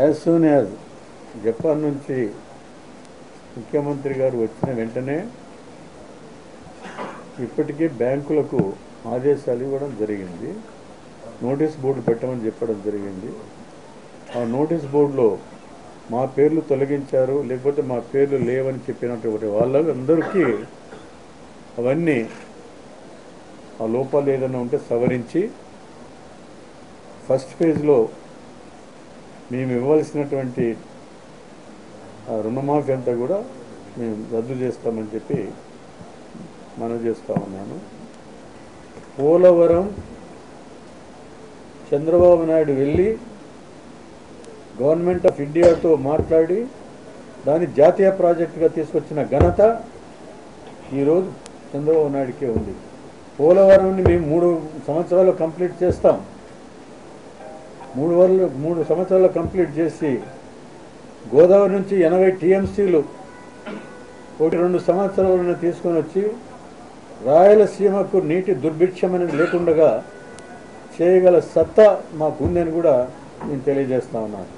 As soon as Japan నుంచి ముఖ్యమంత్రి గారు వచ్చిన వెంటనే ఇప్పటికే బ్యాంకులకు ఆదేశాలు ఇవ్వడం జరిగింది. నోటీస్ బోర్డు పెట్టమని చెప్పడం జరిగింది. ఆ నోటీస్ బోర్డులో మా పేర్లు తొలగించారు లేకపోతే మా పేర్లు లేవని చెప్పినటువంటి వాళ్ళందరికీ అవన్నీ ఆ లోపాలు ఏదైనా ఉంటే సవరించి ఫస్ట్ ఫేజ్లో మేము ఇవ్వాల్సినటువంటి రుణమాఫీ అంతా కూడా మేము రద్దు చేస్తామని చెప్పి మనం చేస్తూ ఉన్నాను. పోలవరం చంద్రబాబు నాయుడు వెళ్ళి గవర్నమెంట్ ఆఫ్ ఇండియాతో మాట్లాడి దాన్ని జాతీయ ప్రాజెక్టుగా తీసుకొచ్చిన ఘనత ఈరోజు చంద్రబాబు నాయుడికే ఉంది. పోలవరంని మేము మూడు సంవత్సరాలు కంప్లీట్ చేస్తాం. మూడు వరలు మూడు సంవత్సరాలు కంప్లీట్ చేసి గోదావరి నుంచి ఎనభై టీఎంసీలు ఒకటి రెండు సంవత్సరాలను తీసుకొని వచ్చి రాయలసీమకు నీటి దుర్భిక్షం అనేది లేకుండగా చేయగల సత్తా మాకు ఉందని కూడా నేను తెలియజేస్తా ఉన్నాను.